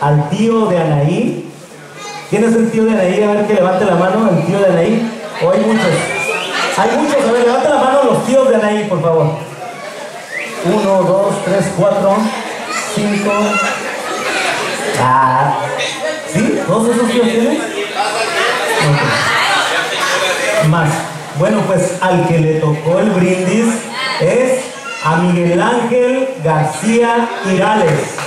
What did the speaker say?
al tío de Anaí. ¿Quién es el tío de Anaí? A ver que levante la mano, el tío de Anaí. O hay muchos. Hay muchos, a ver, levante la mano los tíos de Anaí, por favor. Uno, dos, tres, cuatro, cinco. Ah, ¿sí? ¿Todos esos tíos tienen? Más. Bueno, pues al que le tocó el brindis es a Miguel Ángel García Irales.